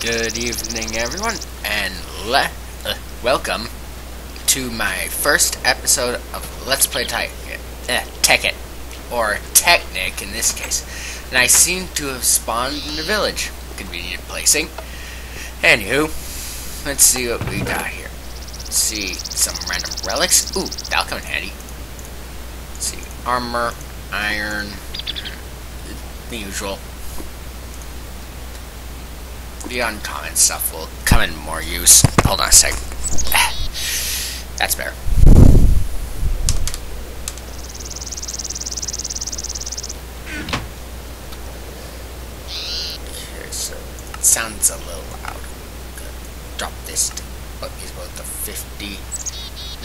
Good evening, everyone, and le- uh, welcome to my first episode of Let's Play Ty- uh, Tekkit, or Technic in this case. And I seem to have spawned in the village. Convenient placing. Anywho, let's see what we got here. Let's see some random relics. Ooh, that'll come in handy. Let's see, armor, iron, the usual the uncommon stuff will come in more use. Hold on a sec. That's better. Okay, so it sounds a little loud. Drop this to what is about the 50.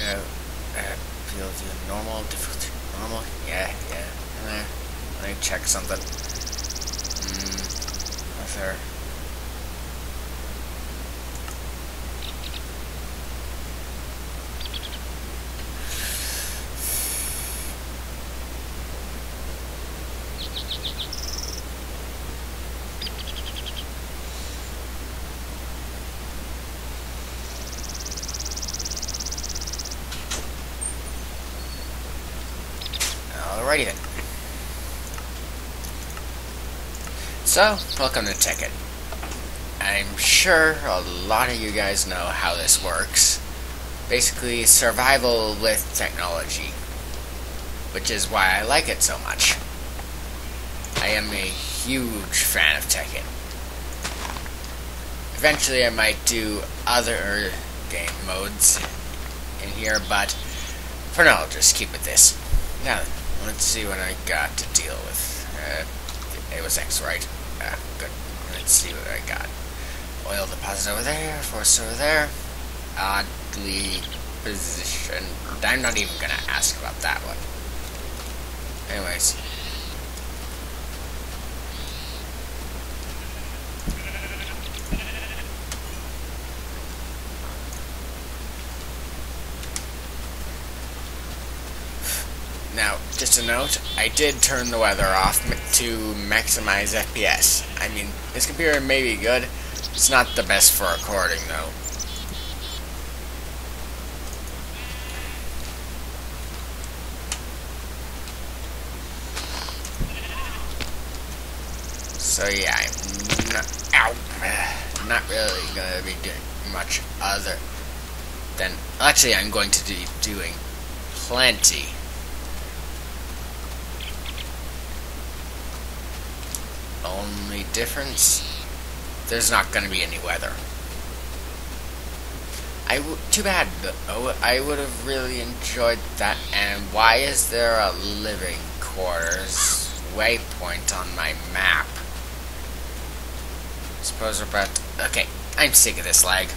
No, uh, field view normal, difficulty normal. Yeah, yeah. There. Let me check something. What's there? Alrighty then. So, welcome to Tekkit. I'm sure a lot of you guys know how this works. Basically, survival with technology. Which is why I like it so much. I am a huge fan of Tekkit. Eventually I might do other game modes in here, but for now I'll just keep it this. Now. Let's see what I got to deal with. Uh, it was X, right? Ah, good. Let's see what I got. Oil deposit over there, force over there. Oddly positioned. I'm not even gonna ask about that one. Anyways. Now, just a note, I did turn the weather off to maximize FPS. I mean, this computer may be good, it's not the best for recording though. So yeah, I'm not, ow, not really going to be doing much other than, actually I'm going to be doing plenty only difference, there's not going to be any weather. I w too bad. I would have really enjoyed that. And why is there a living quarters waypoint on my map? Suppose we're about. Okay, I'm sick of this lag.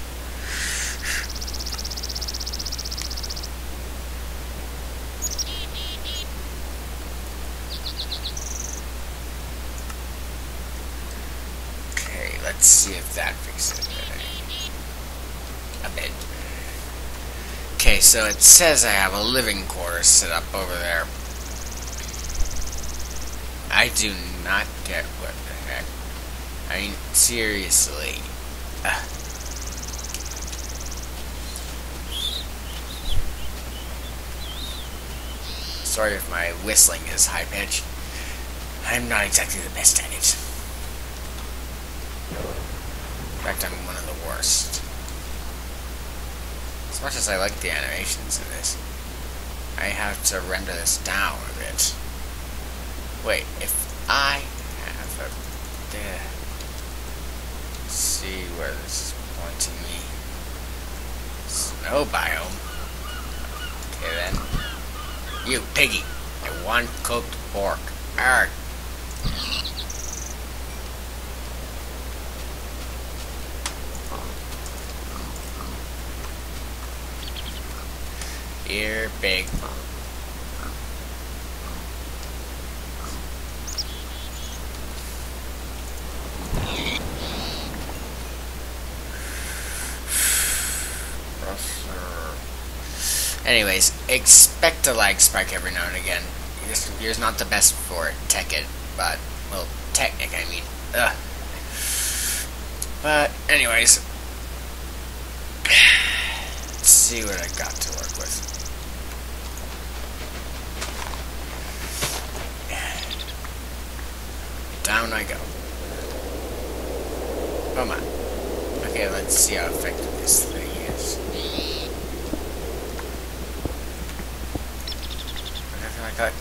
Let's see if that fixes it. A bit. Okay, so it says I have a living quarters set up over there. I do not get what the heck. I mean, seriously. Uh. Sorry if my whistling is high pitched. I'm not exactly the best at it. In fact, I'm one of the worst. As much as I like the animations in this, I have to render this down a bit. Wait, if I have a... Uh, see where this is pointing me. Snow biome. Okay then. You, piggy. I want cooked pork. Arrgh. You're big. Anyways, expect a lag spike every now and again. This computer's not the best for Tekkit, but, well, Technic, I mean. Ugh. But, anyways, let's see what I got to work with. Down I go. Come on. Okay, let's see how effective this thing is.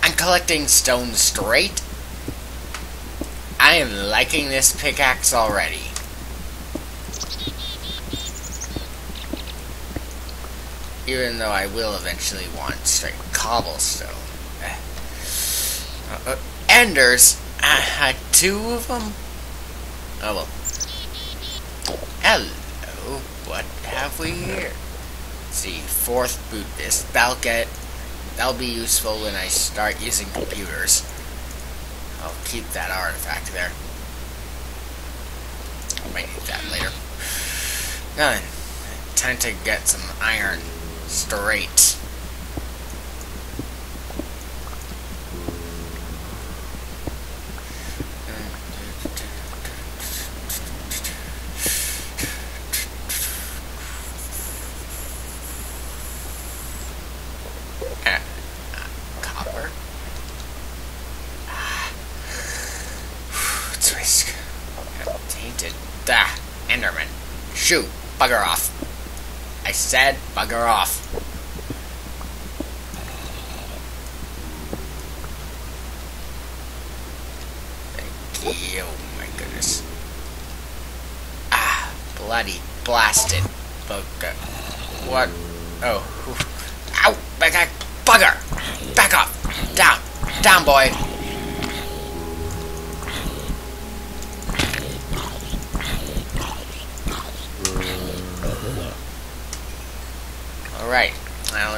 I'm collecting stone straight. I am liking this pickaxe already. Even though I will eventually want straight cobblestone. Uh, uh, enders! I had two of them? Oh well. Hello, what have we here? Let's see, fourth boot disk. That'll get that'll be useful when I start using computers. I'll keep that artifact there. I might need that later. Then, time to get some iron straight. Shoot. Bugger off. I said bugger off. Thank you. Oh my goodness. Ah. Bloody blasted. Bugger. What? Oh. Ow! Back, back, bugger! Back up! Down! Down, boy!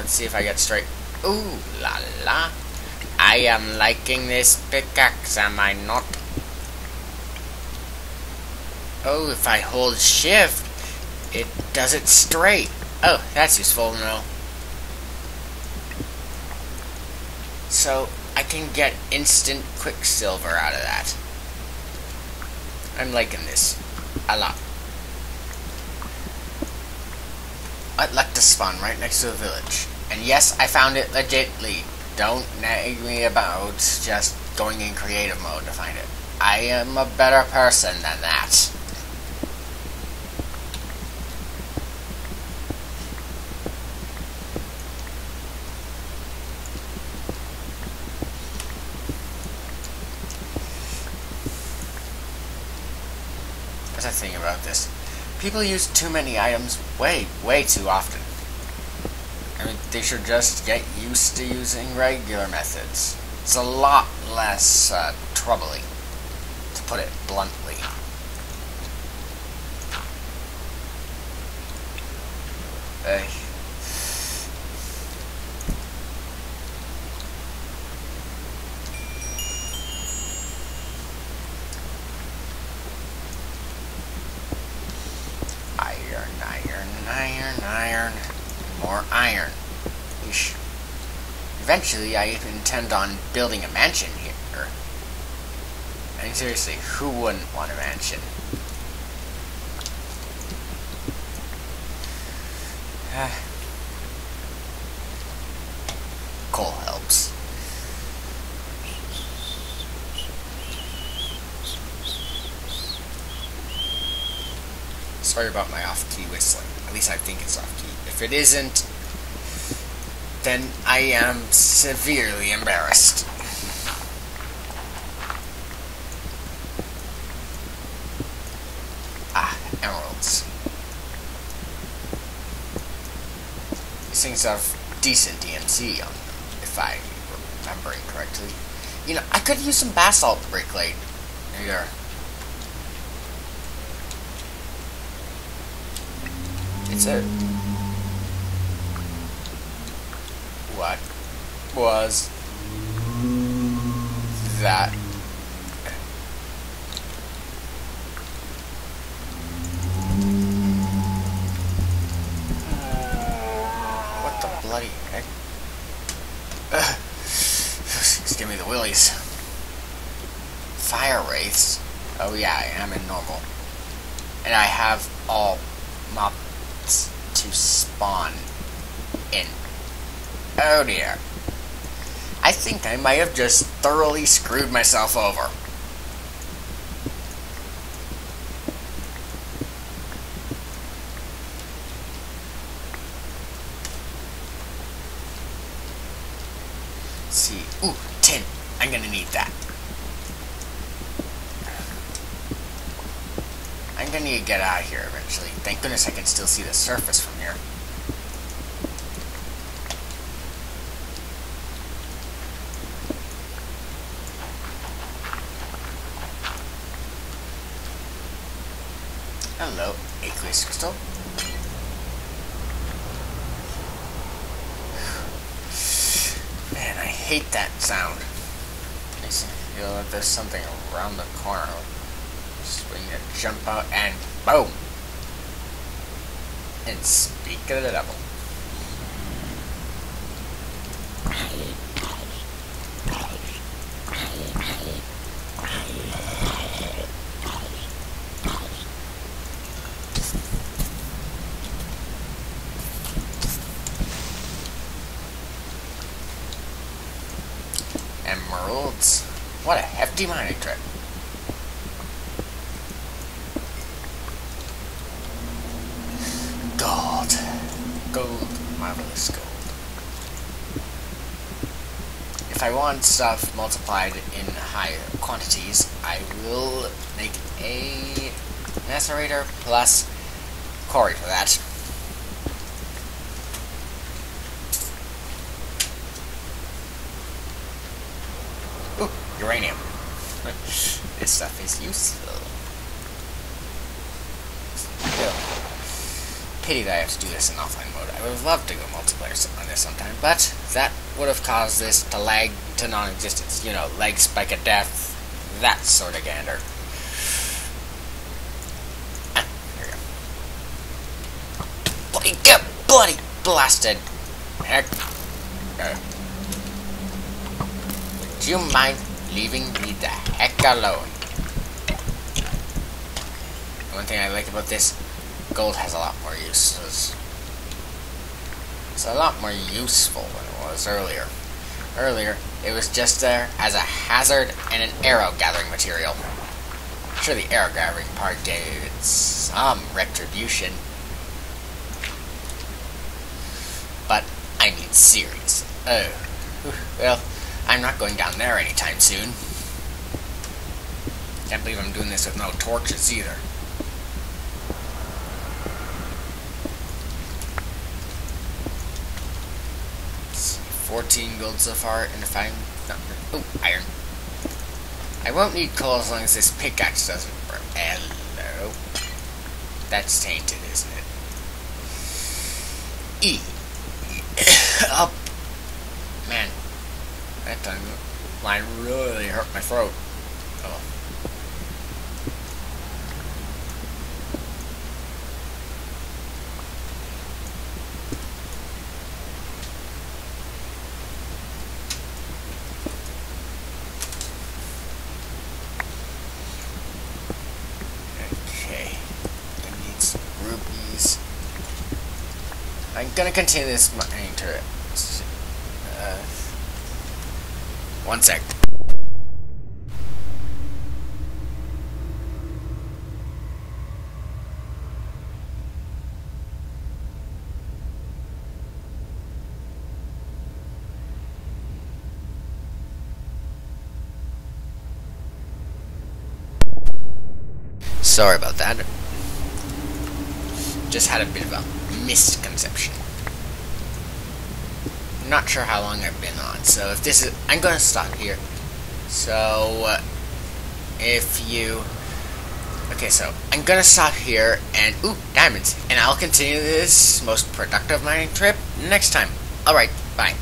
Let's see if I get straight. Ooh la la. I am liking this pickaxe, am I not? Oh, if I hold shift, it does it straight. Oh, that's useful know. So, I can get instant quicksilver out of that. I'm liking this a lot. I'd like to spawn right next to a village. And yes, I found it legitly. Don't nag me about just going in creative mode to find it. I am a better person than that. What's the thing about this? People use too many items way, way too often. They should just get used to using regular methods. It's a lot less uh, troubling, to put it bluntly. Hey. Iron, iron, iron, iron. More iron. Yeesh. Eventually, I intend on building a mansion here. I mean, seriously, who wouldn't want a mansion? Coal helps. Sorry about my off-key whistling. At least I think it's off-key. If it isn't, then I am severely embarrassed. Ah, emeralds. These things have decent EMC on them, if I'm remembering correctly. You know, I could use some basalt bricklade. Here. It's a. What was that? Uh, what the bloody heck? Give me the willies. Fire wraiths. Oh yeah, I am in normal. and I have all mobs to spawn in. Oh dear. I think I might have just thoroughly screwed myself over. See. Ooh, tin. I'm gonna need that. I'm gonna need to get out of here eventually. Thank goodness I can still see the surface from here. Hello, crystal. Man, I hate that sound. I feel like there's something around the corner. Just waiting to jump out and boom! And speak of the devil. Emeralds. What a hefty mining trip. Gold. Gold. Marvelous gold. If I want stuff multiplied in higher quantities, I will make a macerator plus quarry for that. Ooh, uranium. this stuff is useful. Still, pity that I have to do this in offline mode. I would have loved to go multiplayer on this sometime, but that would have caused this to lag to non-existence. You know, leg spike of death, that sort of gander. Ah. Bloody, get bloody blasted. Heck. Uh, do you mind leaving me the heck alone? One thing I like about this, gold has a lot more uses. It's a lot more useful than it was earlier. Earlier, it was just there as a hazard and an arrow gathering material. I'm sure the arrow gathering part gave some retribution. But I mean serious. Oh. Well, I'm not going down there anytime soon. Can't believe I'm doing this with no torches either. See, 14 gold so far, and if I'm not... Oh, iron. I won't need coal as long as this pickaxe doesn't burn. Hello. That's tainted, isn't it? E. Up. That time line really hurt my throat. Oh. Okay. I need some rubies. I'm gonna continue this mining turret. Uh, one sec. Sorry about that. Just had a bit of a misconception. Not sure how long I've been on, so if this is... I'm going to stop here. So, uh, if you... Okay, so I'm going to stop here, and... Ooh, diamonds. And I'll continue this most productive mining trip next time. Alright, bye.